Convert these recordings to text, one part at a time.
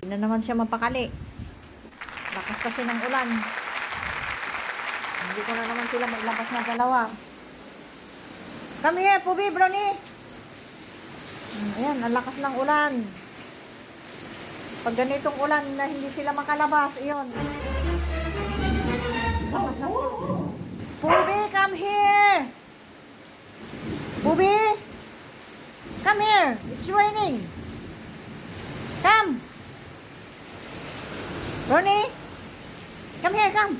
Hindi na naman siya mapakali. Lakas kasi ng ulan. Hindi ko na naman sila mailabas na dalawa. Come here, Pubi. Hmm, Ayan, ang lakas ng ulan. Pag ganitong ulan na hindi sila makalabas, iyon. Pubi, come here! Pubi! Come here! It's raining! Come! Ronnie! Come here, come!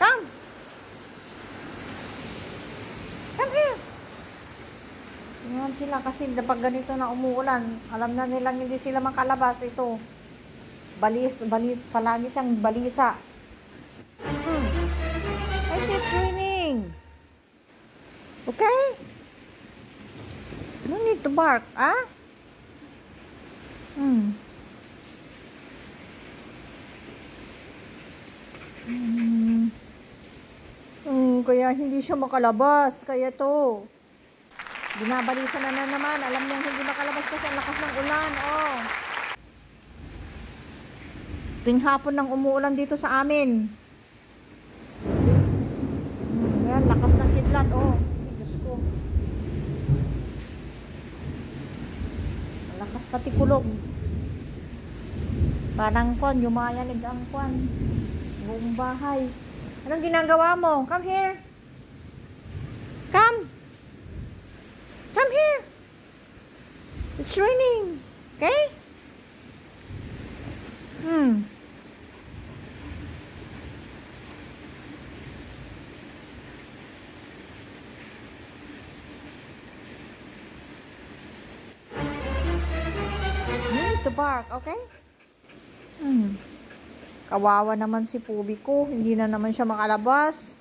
Come! Come here! Ngayon sila kasi pag ganito na umuulan, alam na nilang hindi sila makalabas. Ito, balis, balis, palagi siyang balisa. Hmm. See it's raining. Okay? No need to bark, ah? Hmm. Hmm, kaya hindi siya makalabas. Kaya to. Binabalisa na na naman. Alam niyang hindi makalabas kasi ang lakas ng ulan. Oh. Tuwing hapon nang umuulan dito sa amin. Hmm, lakas ng kidlat. Oh, Diyos ko. Lakas pati kulog. Parang kwan, yumayanig ang kwan. Buong bahay. Anong ginagawa mo? Come here. Come. Come here. It's raining. Okay? Hmm. You need to bark, okay? Hmm. Kawawa naman si Pubi ko. Hindi na naman siya makalabas.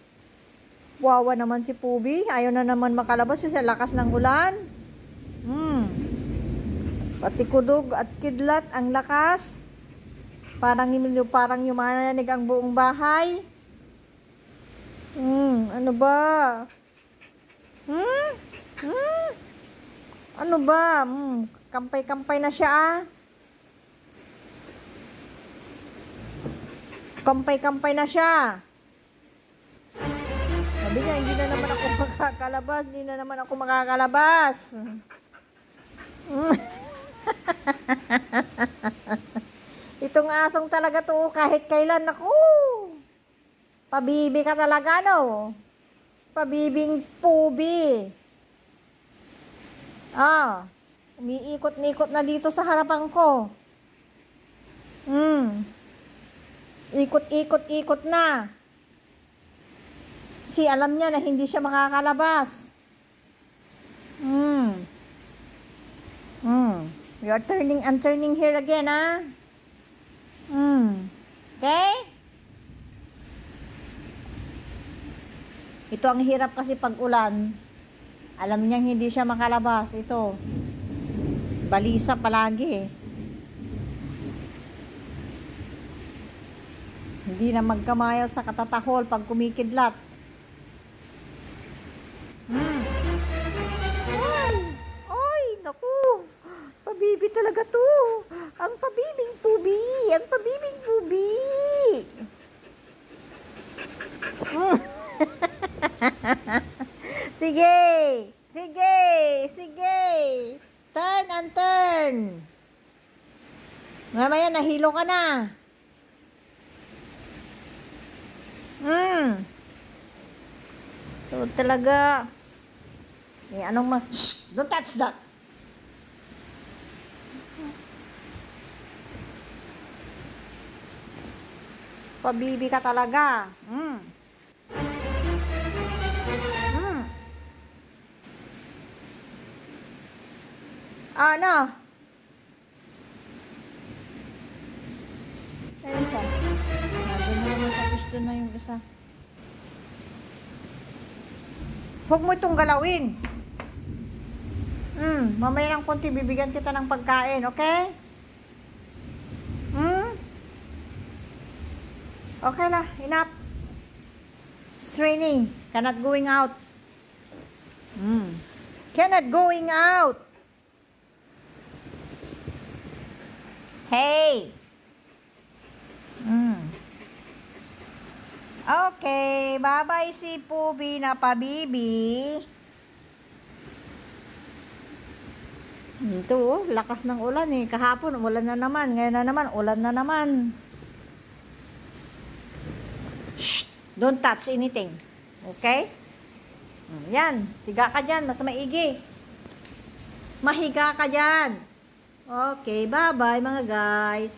Wawa naman si Pubi. Ayaw na naman makalabas kasi lakas ng ulan. Hmm. Pati kudog at kidlat ang lakas. Parang, parang yumanig ang buong bahay. Hmm. Ano ba? Hmm? Hmm? Ano ba? Hmm. Kampay-kampay na siya ah. Kampay-kampay na siya. Sabi niya, hindi na naman ako makakalabas. Hindi na naman ako makakalabas. Itong asong talaga to, kahit kailan ako. Pabibi ka talaga, no? Pabibing pubi. Ah, umiikot-nikot na dito sa harapan ko. Hmm. Ikot-ikot-ikot na. Si alam niya na hindi siya makakalabas. Hmm. Hmm. You are turning and turning here again, ah. Hmm. Okay? Ito ang hirap kasi pag ulan. Alam niyang hindi siya makalabas. Ito. Balisa palagi eh. Hindi na magkamayaw sa katatahol pag kumikidlat. Hmm. Ay! Ay! Naku! Pabibi talaga to! Ang pabibing pubi! Ang pabibing! Hmm. Sige! Sige! Sige! Turn and turn! Mamaya nahilo ka na. Hmm. So, talaga. Eh, anong ma... Shh! Don't touch that! Pabibi ka talaga. Hmm. Hmm. Ano? Gusto na yung isa. Huwag mo itong galawin. Hmm, mamaya ng konti bibigyan kita ng pagkain, okay? Hmm? Okay lah, enough. It's raining. Cannot going out. Hmm. Cannot going out. Hey! Okay, bye-bye si Pubi na pabibi. Ito oh, lakas ng ulan eh. Kahapon, ulan na naman. Ngayon na naman, ulan na naman. Shh! Don't touch anything. Okay? Mm, Yan, higa ka dyan, mas maigi. Mahiga ka dyan. Okay, bye-bye mga guys.